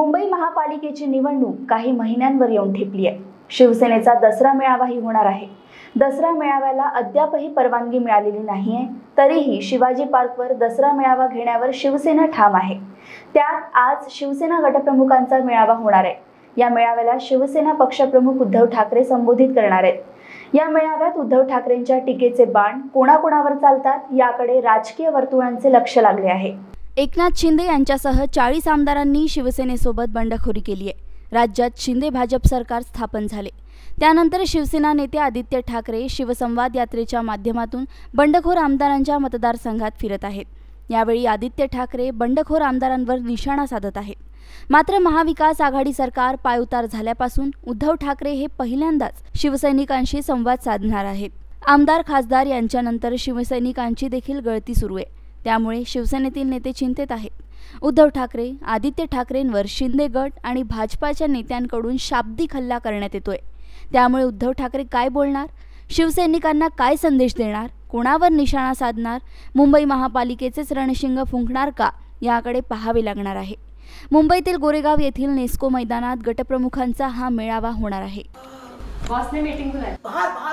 मुंबई महापालिकेची निवडणूक काही महिन्यांवर येऊन ठेपली आहे. शिवसेनेचा दसरा मेळावाही होणार आहे. दसरा मेळाव्याला अद्यापही परवानगी मिळालेली नाही आहे. तरीही शिवाजी पार्कवर दसरा मेळावा घेण्यावर शिवसेना ठाम आहे. त्यात आज शिवसेना गटप्रमुखांचा मेळावा होणार आहे. या मेळाव्याला शिवसेना पक्षप्रमुख उद्धव ठाकरे संबोधित करणार आहेत. या मेळाव्यात उद्धव ठाकरेंच्या टीकेचे बाण कोणाकोणावर चालतात याकडे राजकीय वर्तुळांचे लक्ष लागले आहे. एकनाथ शिंदे यांच्यासह चाळीस आमदारांनी शिवसेनेसोबत बंडखोरी केली आहे. राज्यात शिंदे भाजप सरकार स्थापन झाले. त्यानंतर शिवसेना नेते आदित्य ठाकरे शिवसंवाद यात्रेच्या माध्यमातून बंडखोर आमदारांच्या मतदारसंघात फिरत आहेत. यावेळी आदित्य ठाकरे बंडखोर आमदारांवर निशाणा साधत आहेत. मात्र महाविकास आघाडी सरकार पायउतार झाल्यापासून उद्धव ठाकरे हे पहिल्यांदाच शिवसैनिकांशी संवाद साधणार आहेत. आमदार खासदार यांच्यानंतर शिवसैनिकांची देखील गळती सुरू आहे. त्यामुळे शिवसेनेतील नेते चिंतेत आहेत. उद्धव ठाकरे आदित्य ठाकरेंवर शिंदे गट आणि भाजपाच्या नेत्यांकडून शाब्दिक हल्ला करण्यात येतोय. त्यामुळे उद्धव ठाकरे काय बोलणार? शिवसैनिकांना काय संदेश देणार? कोणावर निशाणा साधणार? मुंबई महापालिकेचेच रणशिंग फुंकणार का? याकडे पाहावे लागणार आहे. मुंबईतील गोरेगाव येथील नेस्को मैदानात गटप्रमुखांचा हा मेळावा होणार आहे.